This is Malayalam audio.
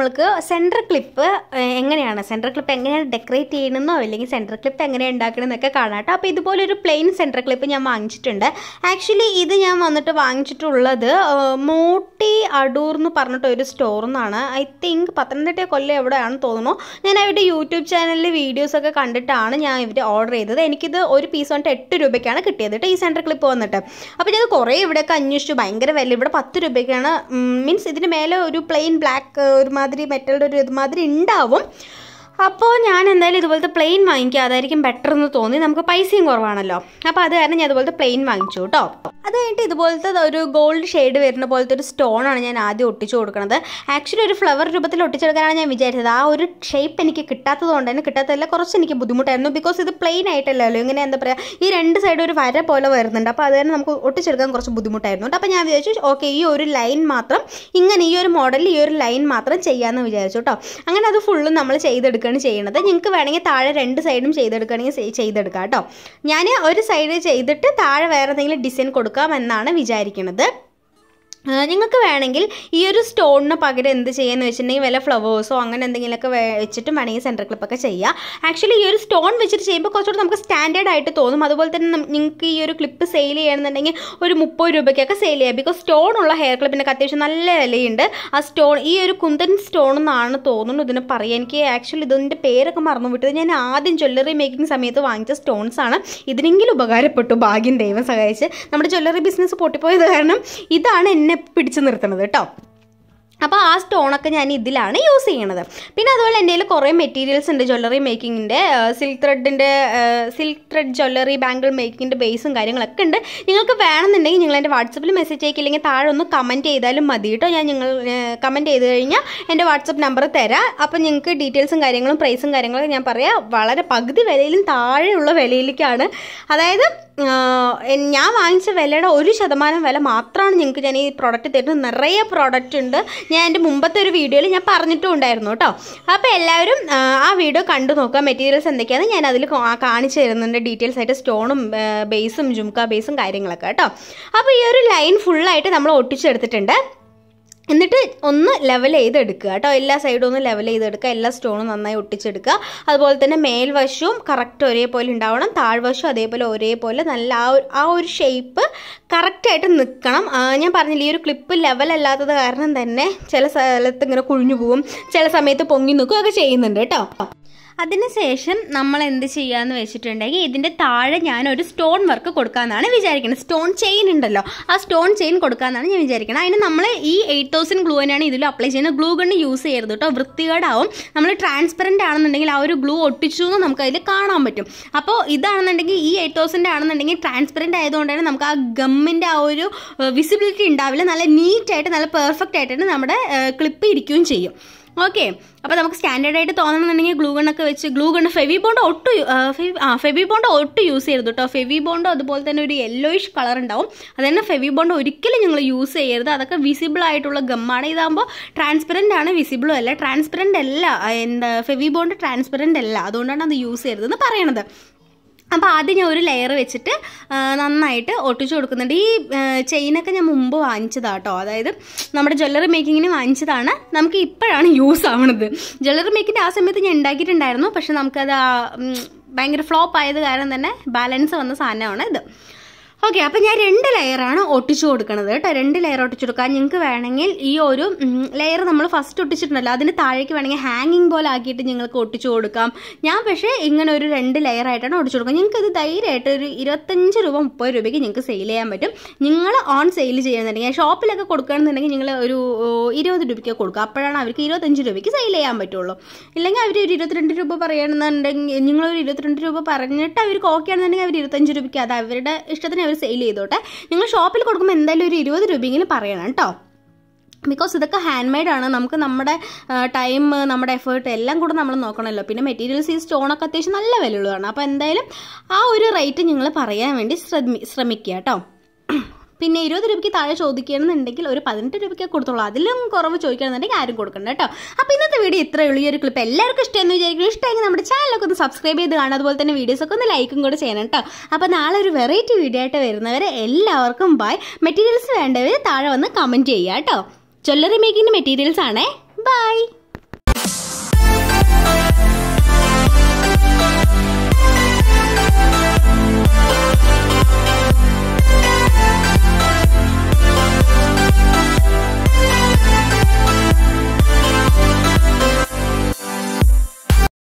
നമ്മൾക്ക് സെന്റർ ക്ലിപ്പ് എങ്ങനെയാണ്? സെന്റർ ക്ലിപ്പ് എങ്ങനെയാണ് ഡെക്കറേറ്റ് ചെയ്യണമെന്നോ അല്ലെങ്കിൽ സെന്റർ ക്ലിപ്പ് എങ്ങനെ ഉണ്ടാക്കണമെന്നൊക്കെ കാണാം കേട്ടോ. അപ്പോൾ ഇതുപോലെ ഒരു പ്ലെയിൻ സെന്റർ ക്ലിപ്പ് ഞാൻ വാങ്ങിച്ചിട്ടുണ്ട്. ആക്ച്വലി ഇത് ഞാൻ വന്നിട്ട് വാങ്ങിച്ചിട്ടുള്ളത് മോട്ടി അടൂർ എന്ന് പറഞ്ഞിട്ട് ഒരു സ്റ്റോർ എന്നാണ് ഐ തിങ്ക് പത്തനംതിട്ട കൊല്ലം എവിടെയാണെന്ന് തോന്നുന്നു. ഞാൻ അവരുടെ യൂട്യൂബ് ചാനലിൽ വീഡിയോസൊക്കെ കണ്ടിട്ടാണ് ഞാൻ ഇവർ ഓർഡർ ചെയ്തത്. എനിക്കിത് ഒരു പീസ് വന്നിട്ട് എട്ട് രൂപയ്ക്കാണ് കിട്ടിയത് കേട്ടോ ഈ സെന്റർ ക്ലിപ്പ് വന്നിട്ട്. അപ്പോൾ ഞാൻ കുറേ ഇവിടെയൊക്കെ അന്വേഷിച്ചു. ഭയങ്കര വില. ഇവിടെ പത്ത് രൂപയ്ക്കാണ് മീൻസ് ഇതിന് മേലെ ഒരു പ്ലെയിൻ ബ്ലാക്ക് ഒരുമാതിരി മെറ്റലിന്റെ ഒരു ഇതുമാതിരി ഉണ്ടാവും അപ്പോൾ ഞാൻ എന്തായാലും ഇതുപോലത്തെ പ്ലെയിൻ വാങ്ങിക്കുക അതായിരിക്കും ബെറ്റർ എന്ന് തോന്നി. നമുക്ക് പൈസയും കുറവാണല്ലോ. അപ്പോൾ അത് കാരണം ഞാൻ ഇതുപോലത്തെ പ്ലെയിൻ വാങ്ങിച്ചു കേട്ടോ അത് കഴിഞ്ഞിട്ട് ഇതുപോലത്തെ ഒരു ഗോൾഡ് ഷെയ്ഡ് വരുന്ന പോലത്തെ ഒരു സ്റ്റോണാണ് ഞാൻ ആദ്യം ഒട്ടിച്ചു കൊടുക്കുന്നത് ആക്ച്വലി ഒരു ഫ്ലവർ രൂപത്തിൽ ഒട്ടിച്ചെടുക്കാനാണ് ഞാൻ വിചാരിച്ചത്. ആ ഒരു ഷേപ്പ് എനിക്ക് കിട്ടാത്തത് കൊണ്ട് തന്നെ കിട്ടാത്തതല്ല കുറച്ച് എനിക്ക് ബുദ്ധിമുട്ടായിരുന്നു. ബിക്കോസ് ഇത് പ്ലെയിൻ ആയിട്ടല്ലല്ലോ. ഇങ്ങനെ എന്താ പറയുക ഈ രണ്ട് സൈഡ് ഒരു വര പോലെ വരുന്നുണ്ട്. അപ്പോൾ അത് തന്നെ നമുക്ക് ഒട്ടിച്ചെടുക്കാൻ കുറച്ച് ബുദ്ധിമുട്ടായിരുന്നു അപ്പോൾ ഞാൻ വിചാരിച്ചു ഓക്കെ ഈ ഒരു ലൈൻ മാത്രം ഇങ്ങനെ ഈ ഒരു മോഡൽ ഈ ഒരു ലൈൻ മാത്രം ചെയ്യാമെന്ന് വിചാരിച്ചു കേട്ടോ അങ്ങനെ അത് ഫുള്ളും നമ്മൾ ചെയ്തെടുക്കുകയാണ് ചെയ്യുന്നത് നിങ്ങൾക്ക് വേണമെങ്കിൽ താഴെ രണ്ട് സൈഡും ചെയ്തെടുക്കുകയാണെങ്കിൽ ചെയ്- ചെയ്തെടുക്കാം കേട്ടോ ഞാൻ ഒരു സൈഡ് ചെയ്തിട്ട് താഴെ വേറെ എന്തെങ്കിലും ഡിസൈൻ കൊടുക്കാം എന്നാണ് വിചാരിക്കുന്നത് നിങ്ങൾക്ക് വേണമെങ്കിൽ ഈ ഒരു സ്റ്റോണിന് പകരം എന്ത് ചെയ്യാന്ന് വെച്ചിട്ടുണ്ടെങ്കിൽ വല്ല ഫ്ലവേഴ്സോ അങ്ങനെ എന്തെങ്കിലുമൊക്കെ വെച്ചിട്ട് വേണമെങ്കിൽ സെന്റർ ക്ലിപ്പൊക്കെ ചെയ്യാം. ആക്ച്വലി ഈ ഒരു സ്റ്റോൺ വെച്ചിട്ട് ചെയ്യുമ്പോൾ കുറച്ചുകൂടി നമുക്ക് സ്റ്റാൻഡേർഡ് ആയിട്ട് തോന്നും. അതുപോലെ തന്നെ നിങ്ങൾക്ക് ഈ ഒരു ക്ലിപ്പ് സെയിൽ ചെയ്യണമെന്നുണ്ടെങ്കിൽ ഒരു മുപ്പത് രൂപയ്ക്കൊക്കെ സെയിൽ ചെയ്യാം. ബിക്കോസ് സ്റ്റോൺ ഉള്ള ഹെയർ ക്ലിപ്പിനൊക്കെ അത്യാവശ്യം നല്ല വിലയുണ്ട്. ആ സ്റ്റോൺ ഈ ഒരു കുന്തൻ സ്റ്റോൺ എന്നാണ് തോന്നുന്നു ഇതിനെ പറയുക എനിക്ക് ആക്ച്വലി ഇതിന്റെ പേരൊക്കെ മറന്നു വിട്ടത് ഞാൻ ആദ്യം ജ്വല്ലറി മേക്കിംഗ് സമയത്ത് വാങ്ങിച്ച സ്റ്റോൺസ് ആണ്. ഇതിനെങ്കിലും ഉപകാരപ്പെട്ടു ഭാഗ്യം ദൈവം സഹായിച്ച്. നമ്മുടെ ജ്വല്ലറി ബിസിനസ് പൊട്ടിപ്പോയത് കാരണം ഇതാണ് എന്നെ പിടിച്ചു നിർത്തണത് കേട്ടോ. അപ്പോൾ ആ സ്റ്റോണൊക്കെ ഞാൻ ഇതിലാണ് യൂസ് ചെയ്യണത്. പിന്നെ അതുപോലെ എന്റെ കയ്യിൽ കുറേ മെറ്റീരിയൽസ് ഉണ്ട്. ജ്വല്ലറി മേക്കിങ്ങിന്റെ സിൽക്ക് ത്രെഡിന്റെ സിൽക്ക് ത്രെഡ് ജ്വല്ലറി ബാങ്കിൾ മേക്കിങ്ങിന്റെ ബേസും കാര്യങ്ങളൊക്കെ ഉണ്ട്. നിങ്ങൾക്ക് വേണമെന്നുണ്ടെങ്കിൽ നിങ്ങൾ എന്റെ വാട്സപ്പിൽ മെസ്സേജ് അയക്കില്ലെങ്കിൽ താഴെ ഒന്ന് കമന്റ് ചെയ്താലും മതി കേട്ടോ. ഞാൻ നിങ്ങൾ കമന്റ് ചെയ്ത് കഴിഞ്ഞാൽ എന്റെ വാട്സപ്പ് നമ്പർ തരാം. അപ്പോൾ നിങ്ങൾക്ക് ഡീറ്റെയിൽസും കാര്യങ്ങളും പ്രൈസും കാര്യങ്ങളൊക്കെ ഞാൻ പറയാം. വളരെ പകുതി വിലയിലും താഴെയുള്ള വിലയിലേക്കാണ്. അതായത് ഞാൻ വാങ്ങിച്ച വിലയുടെ ഒരു ശതമാനം വില മാത്രമാണ് നിങ്ങൾക്ക് ഞാൻ ഈ പ്രോഡക്റ്റ് തരുന്നത്. നിറയെ പ്രോഡക്റ്റ് ഉണ്ട്. ഞാൻ എന്റെ മുമ്പത്തെ ഒരു വീഡിയോയിൽ ഞാൻ പറഞ്ഞിട്ടും ഉണ്ടായിരുന്നു കേട്ടോ. അപ്പോൾ എല്ലാവരും ആ വീഡിയോ കണ്ടു നോക്കുക. മെറ്റീരിയൽസ് എന്തൊക്കെയാണ് ഞാൻ അതിൽ കാണിച്ചു തരുന്നുണ്ട്. ഡീറ്റെയിൽസ് ആയിട്ട് സ്റ്റോണും ബേസും ജുംക്ക ബേസും കാര്യങ്ങളൊക്കെ കേട്ടോ. അപ്പോൾ ഈ ഒരു ലൈൻ ഫുള്ളായിട്ട് നമ്മൾ ഒട്ടിച്ചെടുത്തിട്ടുണ്ട്. എന്നിട്ട് ഒന്ന് ലെവൽ ചെയ്തെടുക്കുക കേട്ടോ. എല്ലാ സൈഡും ഒന്ന് ലെവൽ ചെയ്തെടുക്കുക. എല്ലാ സ്റ്റോണും നന്നായി ഒട്ടിച്ചെടുക്കുക. അതുപോലെ തന്നെ മേൽവശവും കറക്റ്റ് ഒരേപോലെ ഉണ്ടാവണം. താഴ്വശവും അതേപോലെ ഒരേപോലെ നല്ല ആ ഒരു ആ ഒരു ഷേപ്പ് കറക്റ്റായിട്ട് നിൽക്കണം. ഞാൻ പറഞ്ഞില്ല ഈ ഒരു ക്ലിപ്പ് ലെവൽ അല്ലാത്തത് കാരണം തന്നെ ചില സ്ഥലത്ത് ഇങ്ങനെ കുഴിഞ്ഞു പോവും. ചില സമയത്ത് പൊങ്ങി നിൽക്കുകയൊക്കെ ചെയ്യുന്നുണ്ട് കേട്ടോ. അതിനുശേഷം നമ്മൾ എന്ത് ചെയ്യാന്ന് വെച്ചിട്ടുണ്ടെങ്കിൽ ഇതിന്റെ താഴെ ഞാൻ ഒരു സ്റ്റോൺ വർക്ക് കൊടുക്കാമെന്നാണ് വിചാരിക്കുന്നത് സ്റ്റോൺ ചെയിൻ ഉണ്ടല്ലോ. ആ സ്റ്റോൺ ചെയിൻ കൊടുക്കാമെന്നാണ് ഞാൻ വിചാരിക്കുന്നത് അതിന് നമ്മൾ ഈ എയ്റ്റ് തൗസൻഡ് ഗ്ലൂ തന്നെയാണ് ഇതിൽ അപ്ലൈ ചെയ്യുന്നത്. ഗ്ലൂ ഗണ്ണ് യൂസ് ചെയ്യരുത് കേട്ടോ വൃത്തികേടാവും. നമ്മൾ ട്രാൻസ്പെറന്റ് ആണെന്നുണ്ടെങ്കിൽ ആ ഒരു ഗ്ലൂ ഒട്ടിച്ചു എന്ന് നമുക്ക് അതിൽ കാണാൻ പറ്റും. അപ്പോൾ ഇതാണെന്നുണ്ടെങ്കിൽ ഈ എയ്റ്റ് തൗസൻഡ് ആണെന്നുണ്ടെങ്കിൽ ട്രാൻസ്പെറന്റ് ആയതുകൊണ്ട് തന്നെ നമുക്ക് ആ ഗമ്മിന്റെ ആ ഒരു വിസിബിലിറ്റി ഉണ്ടാവില്ല. നല്ല നീറ്റായിട്ട് നല്ല പെർഫെക്റ്റ് ആയിട്ട് നമ്മുടെ ക്ലിപ്പ് ഇരിക്കുകയും ചെയ്യും. ഓക്കെ അപ്പോൾ നമുക്ക് സ്റ്റാൻഡേർഡ് ആയിട്ട് തോന്നണമെന്നുണ്ടെങ്കിൽ ഗ്ലൂ ഗണ്ണൊക്കെ വെച്ച് ഗ്ലൂ ഗണ്ണ് ഫെവി ബോണ്ട് ഒട്ട് ഫെവി ആ ഫെവി ബോണ്ട് ഒട്ട് യൂസ് ചെയ്യരുത് കേട്ടോ ഫെവി ബോണ്ട് അതുപോലെ തന്നെ ഒരു യെല്ലോയിഷ് കളർ ഉണ്ടാവും. അത് തന്നെ ഫെവി ബോണ്ട് ഒരിക്കലും നിങ്ങൾ യൂസ് ചെയ്യരുത്. അതൊക്കെ വിസിബിൾ ആയിട്ടുള്ള ഗമ്മാണ് ഇതാകുമ്പോൾ ട്രാൻസ്പെറന്റ് ആണ് വിസിബിളും അല്ല. ട്രാൻസ്പെറന്റ് അല്ല എന്താ ഫെവി ബോണ്ട് ട്രാൻസ്പെറന്റ് അല്ല. അതുകൊണ്ടാണ് അത് യൂസ് ചെയ്യരുതെന്ന് പറയണത്. അപ്പോൾ ആദ്യം ഞാൻ ഒരു ലെയർ വെച്ചിട്ട് നന്നായിട്ട് ഒട്ടിച്ചു കൊടുക്കുന്നുണ്ട്. ഈ ചെയിനൊക്കെ ഞാൻ മുമ്പ് വാങ്ങിച്ചതാണ് കേട്ടോ അതായത് നമ്മുടെ ജ്വല്ലറി മേക്കിങ്ങിന് വാങ്ങിച്ചതാണ്. നമുക്ക് ഇപ്പോഴാണ് യൂസ് ആവണത്. ജ്വല്ലറി മേക്കിന്റെ ആ സമയത്ത് ഞാൻ ഉണ്ടാക്കിയിട്ടുണ്ടായിരുന്നു. പക്ഷെ നമുക്കത് ഭയങ്കര ഫ്ലോപ്പ് ആയത് കാരണം തന്നെ ബാലൻസ് വന്ന സാധനമാണ് ഇത്. ഓക്കെ അപ്പം ഞാൻ രണ്ട് ലെയറാണ് ഒട്ടിച്ചു കൊടുക്കുന്നത് കേട്ടോ. രണ്ട് ലെയർ ഒട്ടിച്ചു കൊടുക്കുക നിങ്ങൾക്ക് വേണമെങ്കിൽ ഈ ഒരു ലെയർ നമ്മൾ ഫസ്റ്റ് ഒട്ടിച്ചിട്ടുണ്ടല്ലോ. അതിന് താഴേക്ക് വേണമെങ്കിൽ ഹാങ്ങിങ് പോലെ ആക്കിയിട്ട് നിങ്ങൾക്ക് ഒട്ടിച്ചു കൊടുക്കാം. ഞാൻ പക്ഷേ ഇങ്ങനെ ഒരു രണ്ട് ലെയർ ആയിട്ടാണ് ഒട്ടിച്ചു കൊടുക്കുക നിങ്ങൾക്ക് ഇത് ധൈര്യമായിട്ട് ഒരു ഇരുപത്തഞ്ച് രൂപ മുപ്പത് രൂപയ്ക്ക് നിങ്ങൾക്ക് സെയിൽ ചെയ്യാൻ പറ്റും. നിങ്ങൾ ഓൺ സെയിൽ ചെയ്യുന്നുണ്ടെങ്കിൽ ഷോപ്പിലൊക്കെ കൊടുക്കുകയാണെന്നുണ്ടെങ്കിൽ നിങ്ങൾ ഒരു ഇരുപത് രൂപയ്ക്ക് കൊടുക്കുക. അപ്പോഴാണ് അവർക്ക് ഇരുപത്തഞ്ച് രൂപയ്ക്ക് സെയിൽ ചെയ്യാൻ പറ്റുള്ളൂ. ഇല്ലെങ്കിൽ അവർ ഒരു ഇരുപത്തിരണ്ട് രൂപ പറയുകയാണെന്നുണ്ടെങ്കിൽ നിങ്ങളൊരു ഇരുപത്തിരണ്ട് രൂപ പറഞ്ഞിട്ട് അവർക്ക് ഓക്കെ ആണെന്നുണ്ടെങ്കിൽ അവർ ഇരുപത്തഞ്ച് രൂപയ്ക്ക് അത് അവരുടെ ഇഷ്ടത്തിന് അവർ സെയിൽ ചെയ്തോട്ടെ. നിങ്ങൾ ഷോപ്പിൽ കൊടുക്കുമ്പോൾ എന്തായാലും ഒരു ഇരുപത് രൂപയെങ്കിലും പറയണം കേട്ടോ. ബിക്കോസ് ഇതൊക്കെ ഹാൻഡ് മെയ്ഡ് ആണ്. നമുക്ക് നമ്മുടെ ടൈം നമ്മുടെ എഫേർട്ട് എല്ലാം കൂടെ നമ്മൾ നോക്കണമല്ലോ. പിന്നെ മെറ്റീരിയൽസ് ഈ സ്റ്റോണൊക്കെ അത്യാവശ്യം നല്ല വിലയുള്ളതാണ്. അപ്പോൾ എന്തായാലും ആ ഒരു റേറ്റ് നിങ്ങൾ പറയാൻ വേണ്ടി ശ്രമി ശ്രമിക്കുക കേട്ടോ. പിന്നെ ഇരുപത് രൂപയ്ക്ക് താഴെ ചോദിക്കണമെന്നുണ്ടെങ്കിൽ ഒരു പതിനെട്ട് രൂപയ്ക്ക് കൊടുത്തോളൂ. അതിലും കുറവ് ചോദിക്കണമെന്നുണ്ടെങ്കിൽ ആരും കൊടുക്കണ്ട കേട്ടോ. അപ്പോൾ ഇന്നത്തെ വീഡിയോ ഇത്രയേ ഉള്ളൂ. ഈ ഒരു ക്ലിപ്പ് എല്ലാവർക്കും ഇഷ്ടമെന്ന് വിചാരിക്കും ഇഷ്ടമെങ്കിൽ നമ്മുടെ ചാനലൊക്കെ ഒന്ന് സബ്സ്ക്രൈബ് ചെയ്ത് കാണുക. അതുപോലെ തന്നെ വീഡിയോസൊക്കെ ഒന്ന് ലൈക്കും കൂടെ ചെയ്യണം കേട്ടോ. അപ്പോൾ നാളെ ഒരു വെറൈറ്റി വീഡിയോ ആയിട്ട് വരുന്നവരെ എല്ലാവർക്കും ബൈ മെറ്റീരിയൽസ് വേണ്ടവർ താഴെ വന്ന് കമന്റ് ചെയ്യുക കേട്ടോ. ജ്വല്ലറി മേക്കിംഗ് മെറ്റീരിയൽസ് ആണേ. ബൈ